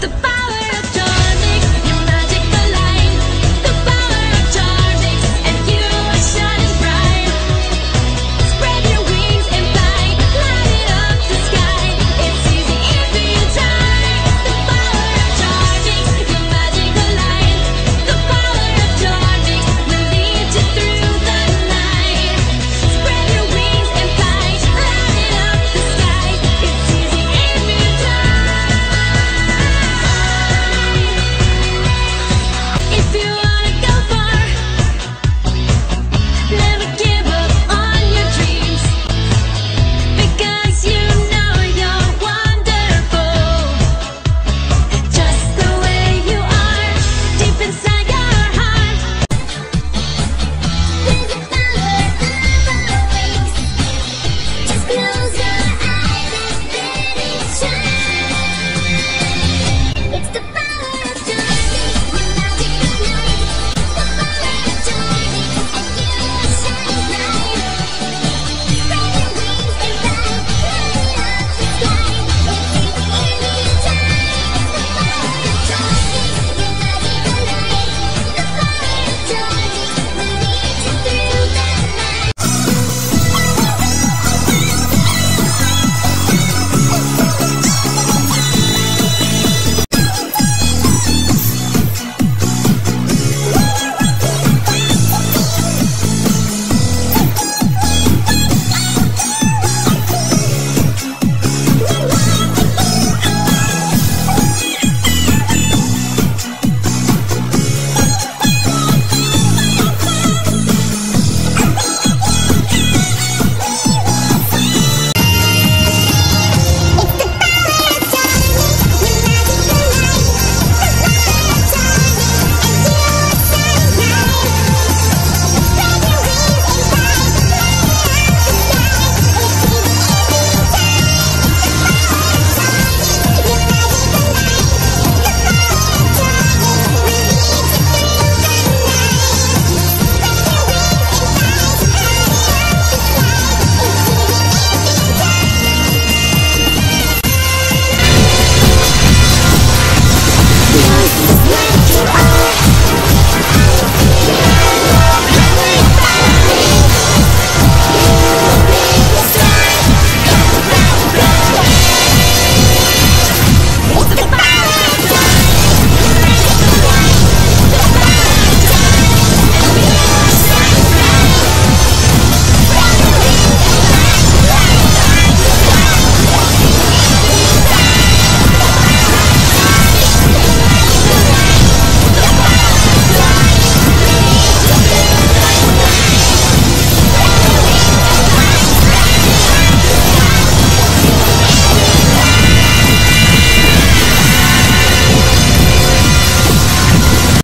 the best.